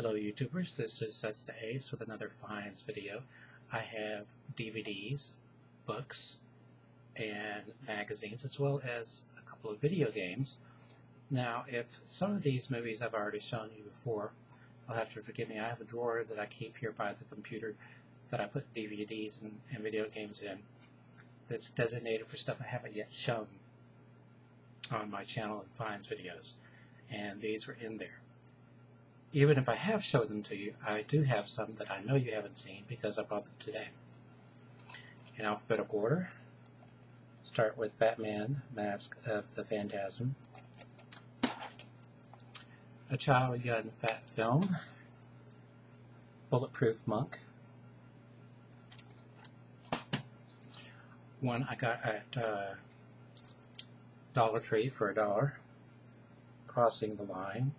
Hello YouTubers, this is Cessna Ace with another Finds video. I have DVDs, books, and magazines as well as a couple of video games. Now if some of these movies I've already shown you before, I'll have to forgive me. I have a drawer that I keep here by the computer that I put DVDs and, and video games in that's designated for stuff I haven't yet shown on my channel and Finds videos. And these were in there even if I have showed them to you, I do have some that I know you haven't seen because I brought them today. In alphabetical order, start with Batman, Mask of the Phantasm, A Child Young Fat Film, Bulletproof Monk, one I got at uh, Dollar Tree for a dollar, Crossing the Line,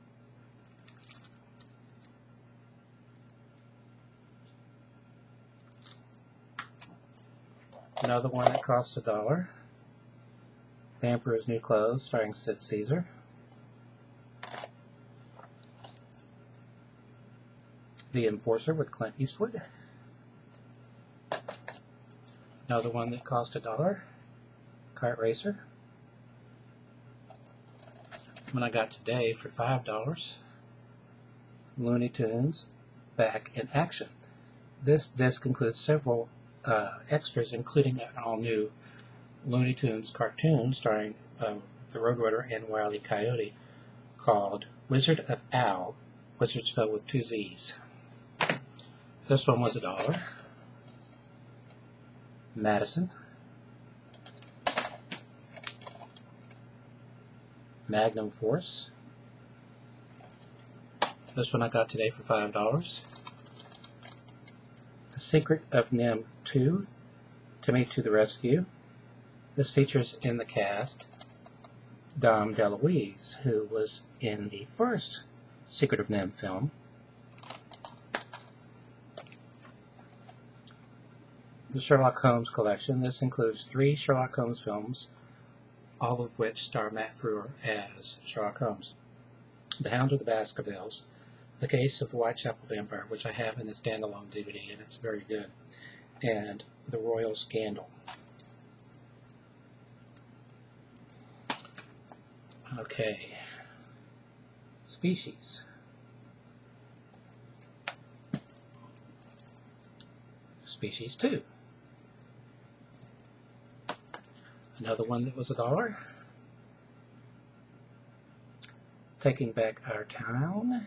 Another one that costs a dollar. The Emperor's New Clothes, starring Sid Caesar. The Enforcer with Clint Eastwood. Another one that cost a dollar. Kart Racer. One I got today for five dollars. Looney Tunes Back in Action. This disc includes several uh, extras, including an all-new Looney Tunes cartoon starring um, the Roadrunner and Wile E. Coyote called Wizard of Owl, Wizard spelled with two Z's. This one was a dollar. Madison. Magnum Force. This one I got today for $5. The Secret of NIMH 2, Timmy to the Rescue. This features in the cast Dom DeLuise, who was in the first Secret of NIMH film. The Sherlock Holmes collection. This includes three Sherlock Holmes films, all of which star Matt Frewer as Sherlock Holmes. The Hound of the Baskervilles, the Case of the Whitechapel Vampire, which I have in a standalone DVD, and it's very good, and The Royal Scandal. Okay. Species. Species 2. Another one that was a dollar. Taking Back Our Town.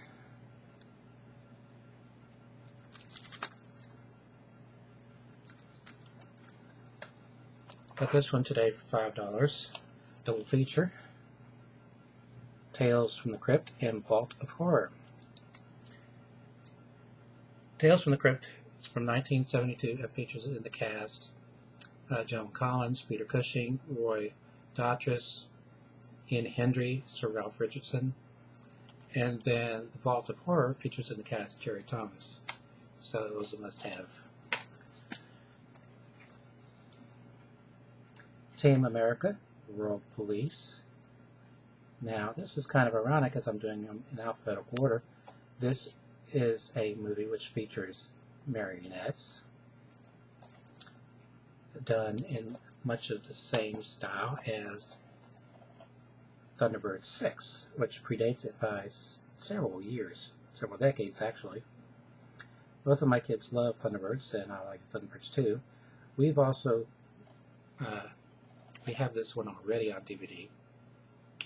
Got this one today for $5. Double feature. Tales from the Crypt and Vault of Horror. Tales from the Crypt is from 1972. It features in the cast uh, Joan Collins, Peter Cushing, Roy Dotrice, Ian Hendry, Sir Ralph Richardson, and then The Vault of Horror features in the cast Terry Thomas. So those a must-have. Team America, World Police. Now, this is kind of ironic as I'm doing them in alphabetical order. This is a movie which features marionettes done in much of the same style as Thunderbird 6, which predates it by several years, several decades actually. Both of my kids love Thunderbirds, and I like Thunderbirds too. We've also uh, we have this one already on DVD,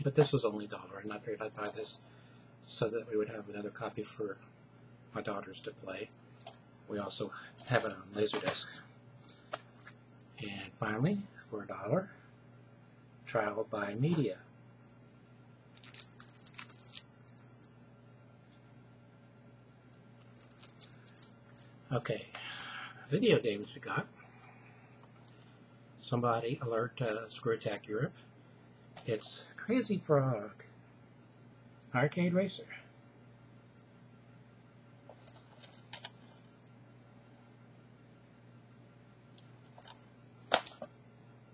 but this was only a dollar, and I figured I'd buy this so that we would have another copy for my daughters to play. We also have it on Laserdisc. And finally, for a dollar, Trial by Media. Okay, video games we got. Somebody alert uh, ScrewAttack Europe. It's Crazy Frog. Arcade Racer.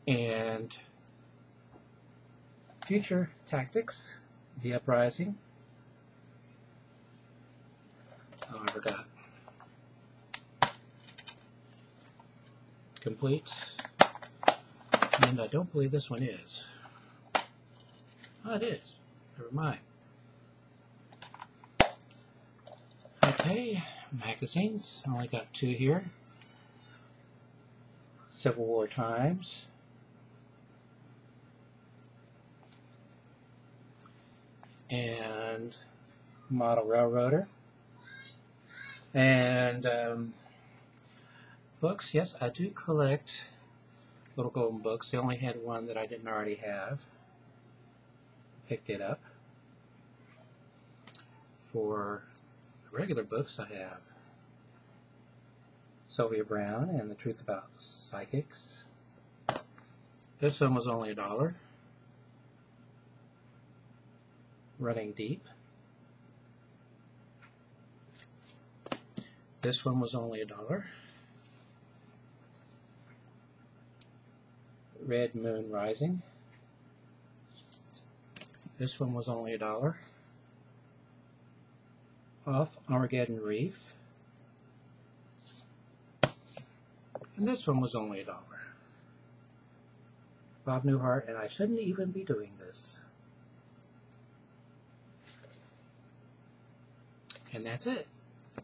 And Future Tactics, The Uprising, I forgot. Complete. And I don't believe this one is. Oh, it is. Never mind. Okay, magazines. I Only got two here. Civil War Times. And Model Railroader. And um, books, yes, I do collect Little Golden Books. They only had one that I didn't already have. Picked it up. For regular books, I have Sylvia Browne and The Truth About Psychics. This one was only a dollar. Running Deep. This one was only a dollar. Red Moon Rising. This one was only a dollar. Off Armageddon Reef. And this one was only a dollar. Bob Newhart, and I shouldn't even be doing this. And that's it.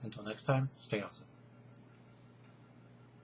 Until next time, stay awesome.